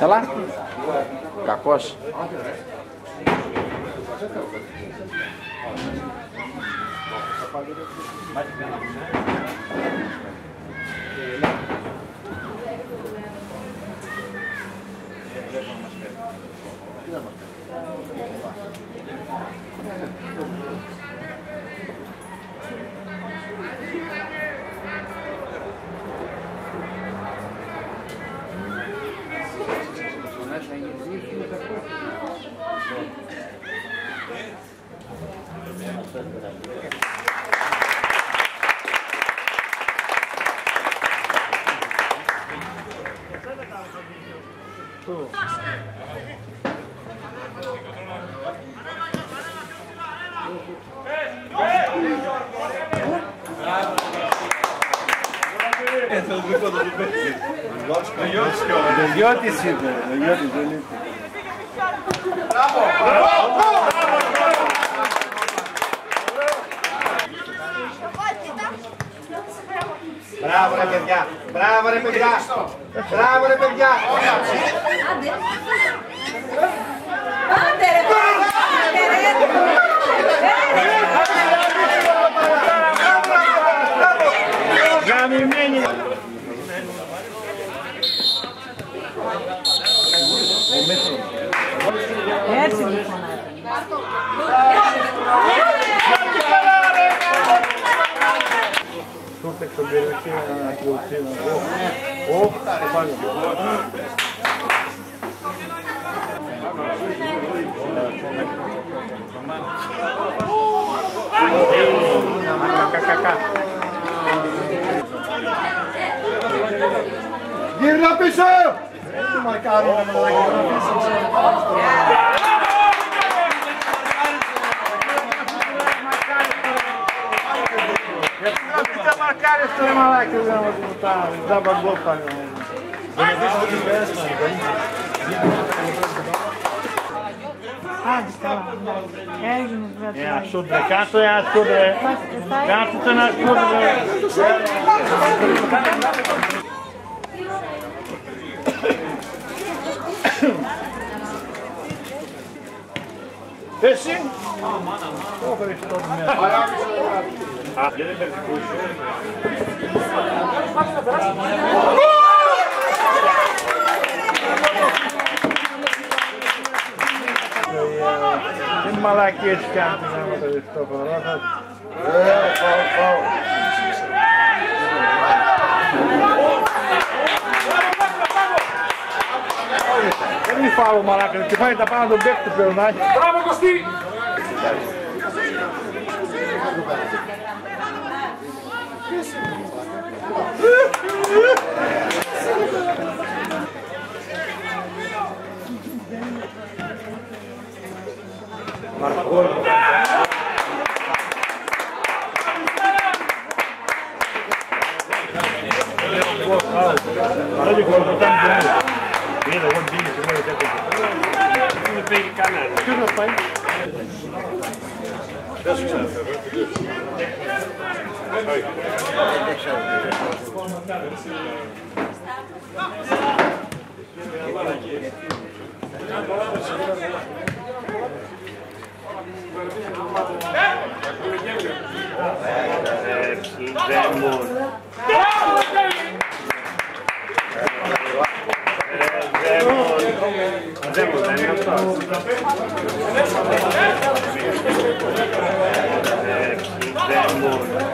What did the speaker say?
É lá? Cacoche? Melhor tecido, melhor tecido. Bravo! Bravo! Bravo! Μπράβο ρε παιδιά. Μπράβο ρε παιδιά. Μπράβο ρε παιδιά. Άντε. Άντε ρε Γαμημένη. Έτσι λοιπόν. Tutte con le vicine, anche le vicine. Oh, oh, Dirla Pesce! marcare una Precisa marcar esse trema lá que não tá, dá pra botar. Ah, está. É, não vai É a sudra, Pesin? Aman aman. O kadar işte oldum ya. Ayağım için Gelin ben koşuyorum. Malakiye çıkartın ama da üstü olarak. Evet, sağ ol, sağ ol. Δεν είναι φάουλ μαλάκα, και φάει τα πάνω τον παίκτη πλέον. Μπράβο Κωστή! Olha o gol, tá Here they want beer, so is everything? In the big cannon. Good enough, mate. That's good. Hey! Faz? Bravo,